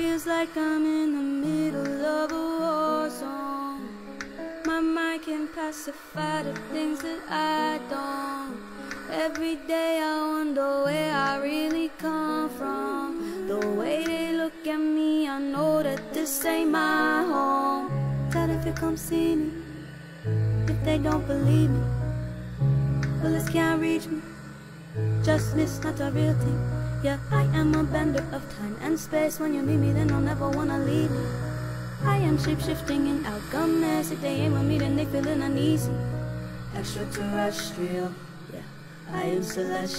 Feels like I'm in the middle of a war zone. My mind can pacify the things that I don't. Every day I wonder where I really come from. The way they look at me, I know that this ain't my home. Tell if you come see me, if they don't believe me. Bullets can't reach me. Justice not a real thing. Yeah, I am a bender of time and space. When you meet me, then I'll never wanna leave. I am shape shifting and alchemist. If they ain't with me, then they feeling uneasy. Extraterrestrial. Yeah, I am celestial.